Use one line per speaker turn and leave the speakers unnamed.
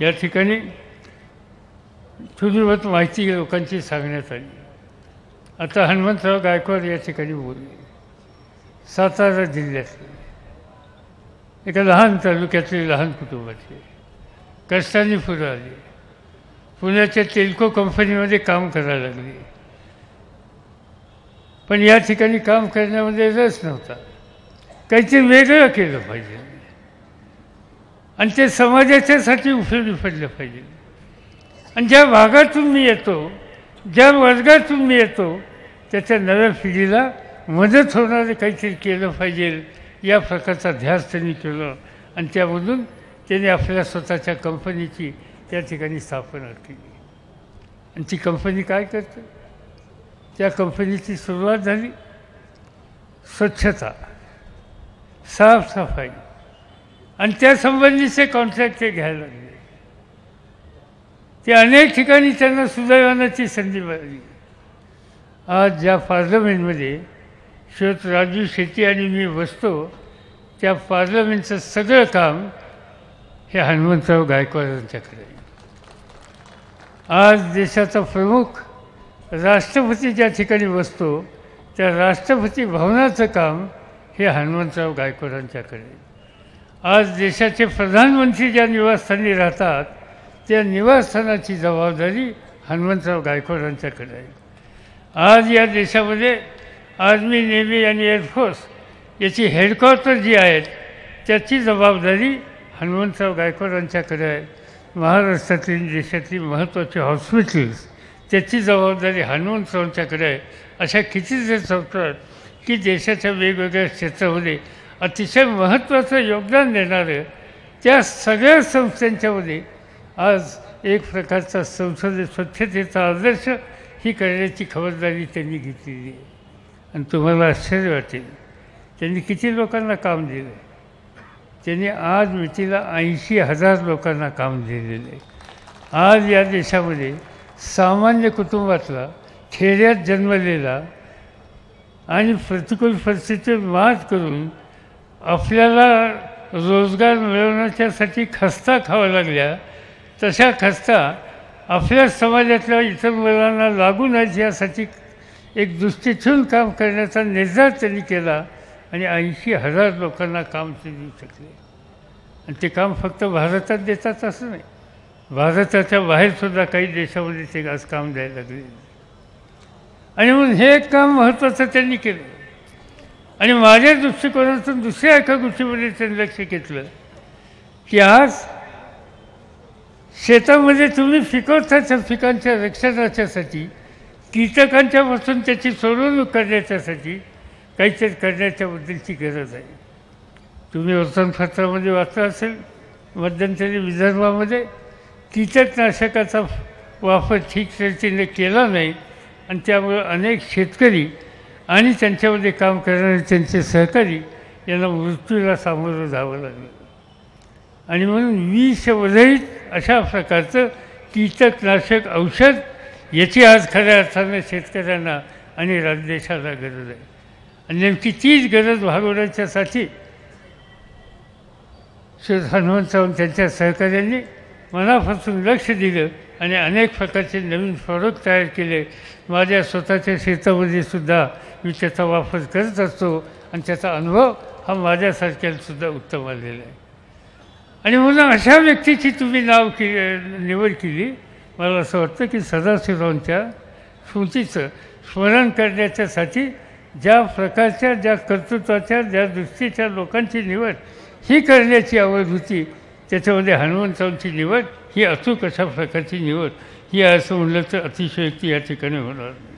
या ठिकाणी सुदृढ माहिती लोकांची सांगण्यात आली. आता हनुमंतराव गायकवाड या ठिकाणी बोलले. सातारा जिल्ह्यातले. एका लहान तालुक्यातले लहान कुटुंबाचे कष्टाने पुढं आले. पुण्याच्या तेलको कंपनीमध्ये काम करायला लागले. पण या ठिकाणी काम करण्यामध्ये रस नव्हता. काहीतरी वेगळं केलं पाहिजे. आणि ते समाजाच्यासाठी उपयोगी पडलं पाहिजे. आणि ज्या भागातून मी येतो ज्या वर्गातून मी येतो त्याच्या नव्या पिढीला मदत होणारे काहीतरी केलं पाहिजे या प्रकारचा ध्यास त्यांनी केलं. आणि त्यामधून त्यांनी आपल्या स्वतःच्या कंपनीची त्या ठिकाणी स्थापना केली. आणि ती कंपनी काय करते? त्या कंपनीची सुरुवात झाली स्वच्छता साफसफाई. आणि त्यासंबंधीचे कॉन्ट्रॅक्ट ते घ्यायला लागले. ते अनेक ठिकाणी त्यांना सुदैवानाची संधी मिळाली. आज ज्या पार्लमेंटमध्ये श्रोत राजू शेट्टी आणि मी बसतो त्या पार्लमेंटचं सगळं काम हे हनुमंतराव गायकवाड यांच्याकडे आज देशाचा प्रमुख राष्ट्रपती ज्या ठिकाणी बसतो त्या राष्ट्रपती भवनाचं काम हे हनुमंतराव गायकवाडांच्याकडे आहे. आज देशाचे प्रधानमंत्री ज्या निवासस्थानी राहतात त्या निवासस्थानाची जबाबदारी हनुमंतराव गायकवाडांच्याकडे आहे. आज या देशामध्ये आर्मी नेव्ही आणि एअरफोर्स याची हेडक्वार्टर जी आहेत त्याची जबाबदारी हनुमंतराव गायकवाडांच्याकडे आहे. महाराष्ट्रातील देशातली महत्त्वाची हॉस्पिटल्स त्याची जबाबदारी हनुमंतरावांच्याकडे आहे. अशा कितीतरी संस्था की देशाच्या वेगवेगळ्या क्षेत्रामध्ये अतिशय महत्त्वाचं योगदान देणारं त्या सगळ्या संस्थांच्यामध्ये आज एक प्रकारचा संसद स्वच्छतेचा आदर्श ही करण्याची खबरदारी त्यांनी घेतलेली आहे. आणि तुम्हाला आश्चर्य वाटेल त्यांनी किती लोकांना काम दिलं? त्यांनी आज मितीला ऐंशी हजार लोकांना काम दिलेलं आहे. आज या देशामध्ये सामान्य कुटुंबातला खेड्यात जन्मलेला आणि प्रतिकूल परिस्थितीवर मात करून आपल्याला रोजगार मिळवण्याच्यासाठी खस्ता खावा लागल्या. तशा खस्ता आपल्या समाजातल्या इतर मुलांना लागू नयेत यासाठी एक दृष्टीतून काम करण्याचा निर्धार त्यांनी केला आणि ऐंशी हजार लोकांना काम ते देऊ शकले. आणि ते काम फक्त भारतात देतात असं नाही. भारताच्या बाहेरसुद्धा काही देशामध्ये ते आज काम द्यायला लागले. आणि म्हणून हे काम महत्त्वाचं त्यांनी केलं. आणि माझ्या दृष्टिकोनातून दुसऱ्या एका गोष्टीमध्ये त्यांनी लक्ष घेतलं की आज शेतामध्ये तुम्ही पिकवताच्या पिकांच्या रक्षणाच्यासाठी कीटकांच्यापासून त्याची सोडवणूक करण्याच्यासाठी काहीतरी करण्याच्याबद्दलची गरज आहे. तुम्ही वर्तमानपत्रामध्ये वाचलं असेल मध्यंतरी विदर्भामध्ये कीटकनाशकाचा वापर ठीक रीतीने केला नाही आणि त्यामुळे अनेक शेतकरी आणि त्यांच्यामध्ये काम करणारे त्यांचे सहकारी यांना मृत्यूला सामोरं जावं लागलं. आणि म्हणून विषवरहित अशा प्रकारचं कीटकनाशक औषध याची आज खऱ्या अर्थानं शेतकऱ्यांना आणि राजदेशाला गरज आहे. आणि नेमकी तीच गरज भागवण्याच्यासाठी श्री हनुमंतराव त्यांच्या सहकाऱ्यांनी मनापासून लक्ष दिलं आणि अनेक प्रकारचे नवीन प्रॉडक्ट तयार केले. माझ्या स्वतःच्या शेतामध्ये सुद्धा मी त्याचा वापर करत असतो आणि त्याचा अनुभव हा माझ्यासारख्यासुद्धा उत्तम आलेला आहे. आणि म्हणून अशा व्यक्तीची तुम्ही नाव के निवड केली. मला असं वाटतं की सदाशिवरावांच्या स्मृतीचं स्मरण करण्याच्यासाठी ज्या प्रकारच्या ज्या कर्तृत्वाच्या ज्या दृष्टीच्या लोकांची निवड ही करण्याची आवड होती त्याच्यामध्ये हनुमंतरावांची निवड ही अचूक अशा प्रकारची निवड ही असं म्हणलं तर अतिशयोक्ती या ठिकाणी होणार नाही.